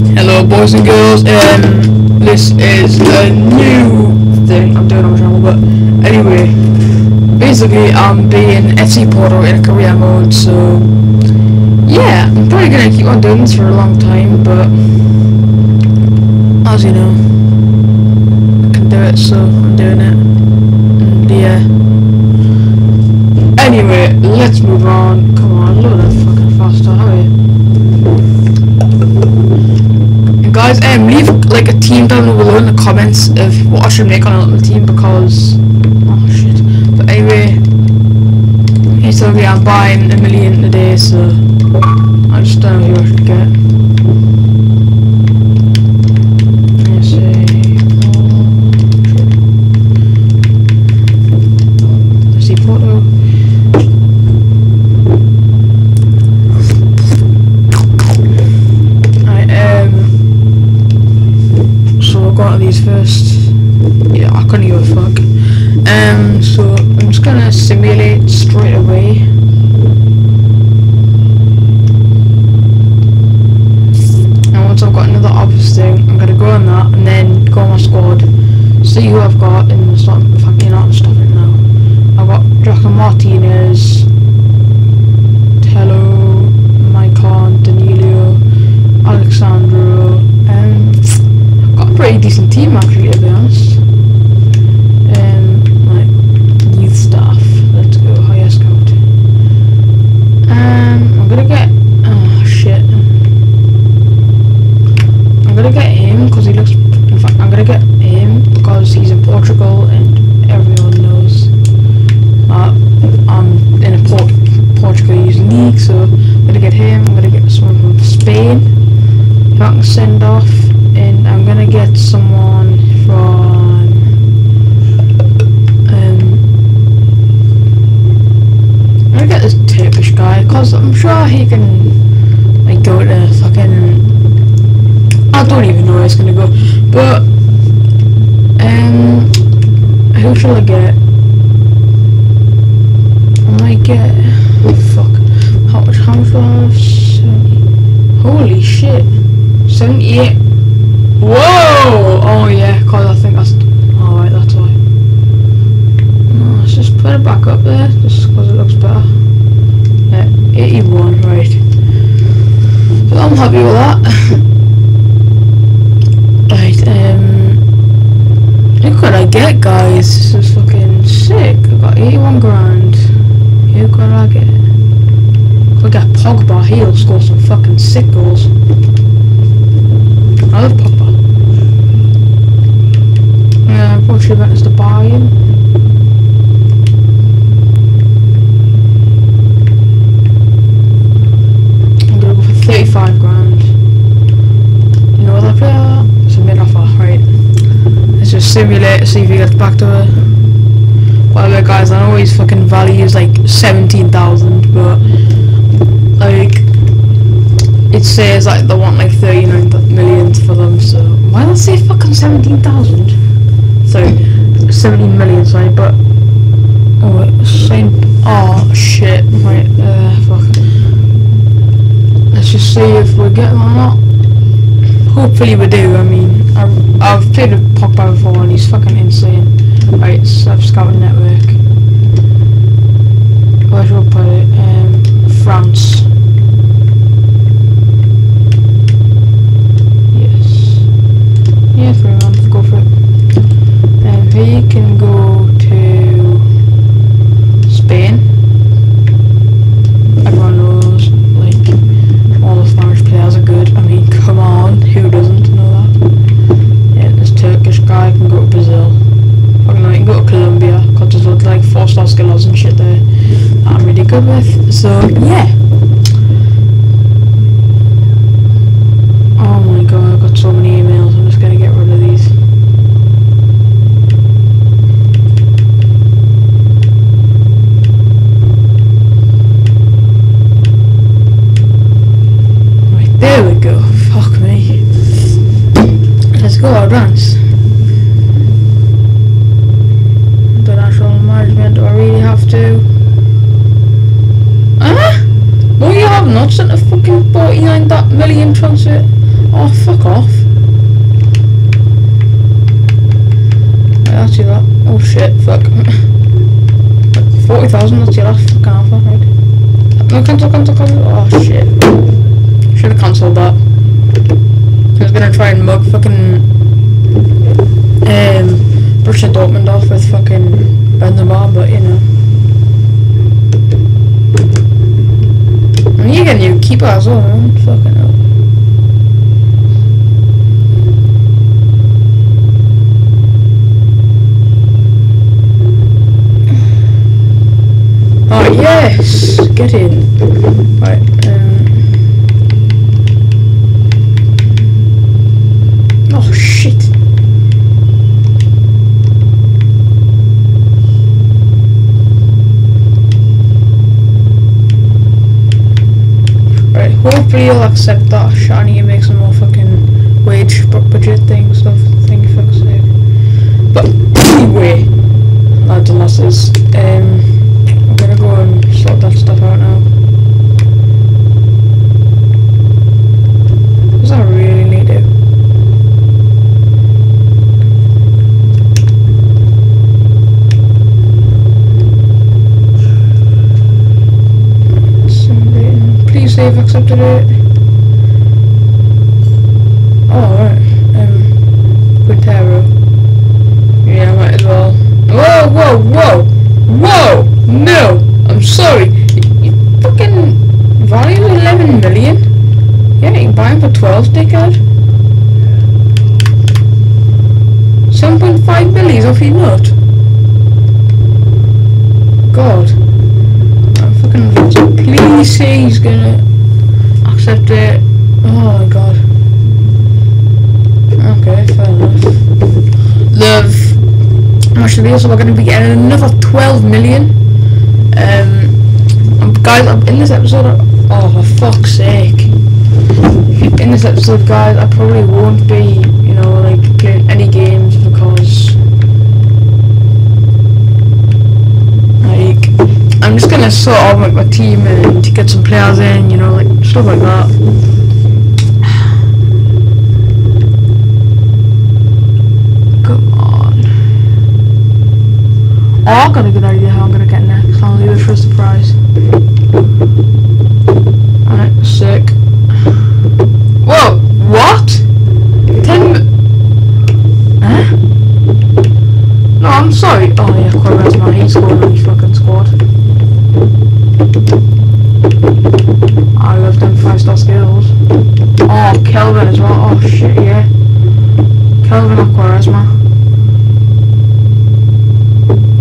Hello, boys and girls. Um, this is a new thing I'm doing on channel, but anyway, basically I'm being FC Porto in a career mode, so yeah, I'm probably gonna keep on doing this for a long time, but as you know, I can do it, so I'm doing it. And yeah. Anyway, let's move on. Come on, load it fucking faster. Guys, um, leave like a team down below in the comments of what I should make on a little team because oh shit. But anyway, he's okay. I'm buying a million today, so I just don't know who I should get. Let's see. Oh, shit. Let's see photo. I um. So I'll go on to these first. Yeah, I couldn't give a fuck. Um, so I'm just simulate straight away. And once I've got another office thing, I'm gonna go on that and then go on my squad. See who I've got and start. You're not stop it now. I've got Draco Martinez, Tello, Maicon, Danilo, Alex Sandro. and I've got a pretty decent team actually, to be honest. Um, like youth staff. Let's go higher scout. Um, I'm gonna get. Oh shit. I'm gonna get him because he looks. In fact, I'm gonna get him because he's in Portugal and everyone knows that I'm in a Port Portuguese league. So I'm gonna get him. I'm gonna get someone from Spain I can send off, and I'm gonna get someone from. Um, I'm gonna get this Turkish guy because I'm sure he can like go to fucking. I don't even know where it's gonna go, but um, who shall I get? I might get. Oh, fuck. How much? How much do I have? 70. Holy shit! Seventy-eight. Whoa! Oh yeah, cause I think that's. Alright, that's why. No, let's just put it back up there, just because it looks better. Yeah, 81, right. So I'm happy with that. right, um. Look what I get, guys? This is fucking sick. I got 81 grand. Who could I get? Could get Pogba, he'll score some fucking sick goals. I love Pogba. Yeah, I'm probably about to buy him. I'm gonna go for 35 grand. You know what that player? It's a mid offer, right? Let's just simulate, see if he gets back to her. By the way, guys, I know his value is like 17,000, but like it says like they want like 39 th- million for them, so why does it say fucking 17,000? Sorry, 17 million, sorry, but oh, wait, same. Oh shit, right, uh, fuck. Let's just see if we get them or not. Hopefully we do. I mean, I've, I've played with Pogba before and he's fucking insane. Right, so I've scouted network. Where should I put it? Um, France. Yes. Yeah, three months. Go for it. Um, he can go to Spain. Everyone knows, like, all the Spanish players are good. I mean, come on, who doesn't know that? Yeah, this Turkish guy can go to Brazil. Fucking no, he can go to Colombia, because there's loads, star and shit there that I'm really good with. So, yeah. Oh my god, I've got so many emails, I'm just gonna get rid of these. Right, there we go. Fuck me. Let's go, advance. International management, do I really have to? Huh? No, you have not sent a fucking 49 that million transfer. Oh, Oh, fuck off. Right, that's your lot. Oh shit, fuck. 40,000, that's your last fucking alpha, right? No, cancel, cancel, cancel. Oh shit. Should have cancelled that. I was gonna try and mug fucking um Borussia Dortmund off with fucking Benzema, but you know. I mean, you get a new keeper as well, man. Fucking hell. Oh yes, get in. Right. Um. Oh shit. Right. Hopefully you'll accept that Shani and make some more fucking wage bu- budget thing stuff. Thank you fuck's sake. But anyway, lads and lasses, um. And sort that stuff out now. Does I really need it. Somebody- Please say you've accepted it. Oh, right. Um, Quintero. Yeah, I might as well. Whoa, whoa, whoa! Whoa! No! I'm sorry. You, fucking value 11 million? Yeah, you can buy him for 12, dickhead. 7.5 million off your nut. God. I'm fucking please say he's gonna accept it. Oh my god. Okay, fair enough. Love. Actually, so we're to be getting another 12 million. Um, guys, I'm in this episode. Oh, for fuck's sake! In this episode, guys, I probably won't be, you know, like playing any games because, like, I'm just gonna sort out like my team and get some players in, you know, like stuff like that. Come on. Oh, I got a good idea how I'm gonna get next. I'll leave it for a surprise. Alright, sick. Whoa! What? Ten. Huh? No, I'm sorry. Oh yeah, Corvette man, he scored on his fucking squad. I love them five star skills. Oh, Kelvin as well. Oh shit, yeah. Kelvin or Quaresma.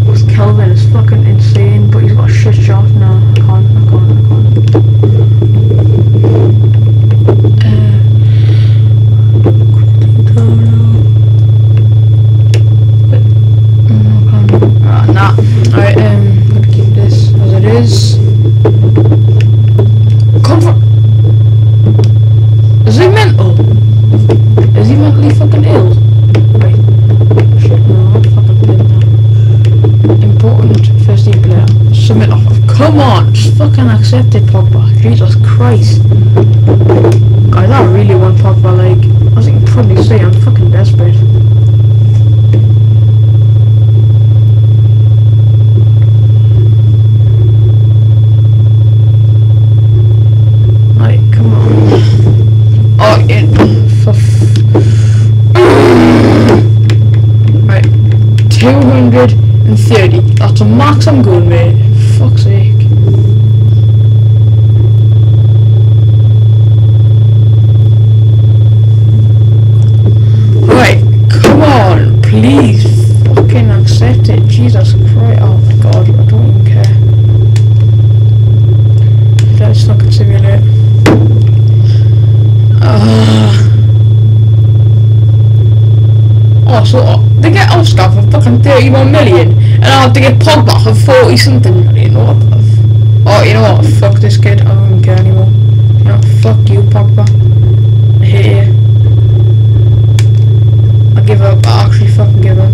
Because Kelvin is fucking insane, but he's got a shit shot. No, I can't, I can't, I can't. Submit. Come on, just fucking accept it, Pogba. Jesus Christ. Guys, I really want Pogba, like, as you can probably see, I'm fucking desperate. Like, come on. Oh. Right. 230. That's a max I'm going, mate. Fuck's sake. Right, come on, please fucking accept it. Jesus Christ. Oh my god, I don't even care. Let's fucking simulate. Uh, oh, so they get Oscar for fucking 31 million, and I have to get Pogba for 40 something million. What the f- Oh, you know what? Fuck this kid. I don't care anymore. You know, fuck you, Pogba. I hate you. I give up. I actually fucking give up.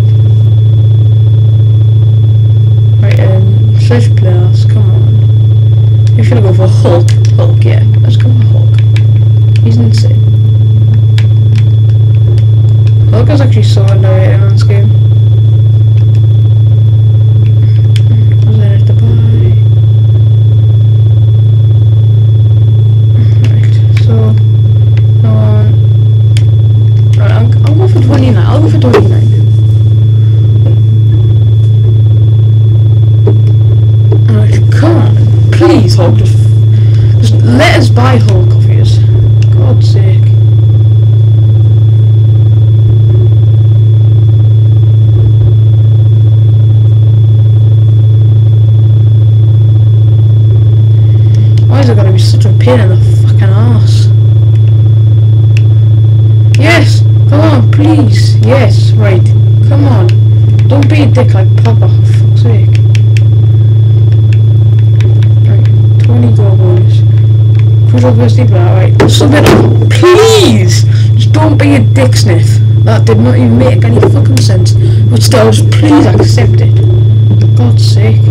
Right, um, switch players. Come on. You should go for Hulk. Hulk, yeah. I was actually so saw Andrea in this game. Pain in the fucking ass? Yes, come on, please. Yes, right. Come on. Don't be a dick like Papa, for fuck's sake. Right, 20 go boys. Push up people, alright. Submit them, please! Just don't be a dick sniff. That did not even make any fucking sense. But still, just please accept it. For God's sake.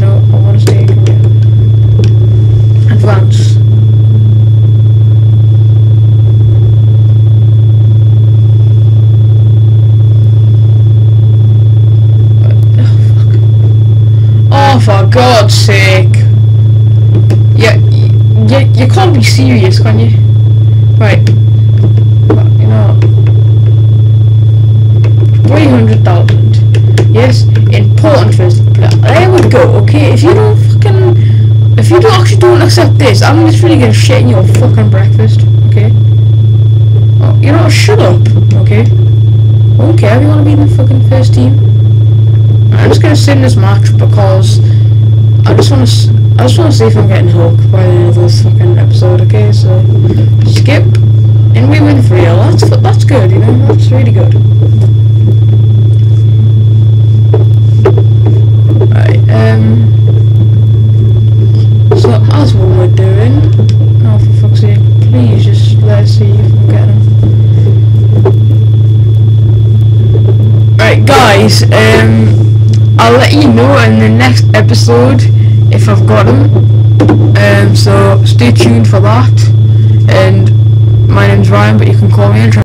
No, I want to stay in Korea. Advance. Oh, for God's sake. Yeah, you, you can't be serious, can you? Right. You know. 300,000. Yes, important first. There we go, okay? If you don't fucking. If you don't actually don't accept this, I'm literally gonna shit in your fucking breakfast, okay? Oh, you know, shut up, okay? okay? I don't if you wanna be in the fucking first team. I'm just gonna sit in this match because I just wanna s- I just wanna see if I'm getting hooked by the end of this fucking episode, okay? So skip and we win 3 0. That's that's good, you know, that's really good. Right, um so as what we're doing oh for fuck's sake, please just let's see if we get him. Right guys, um I'll let you know in the next episode if I've got them. Um, so stay tuned for that. And my name's Ryan, but you can call me.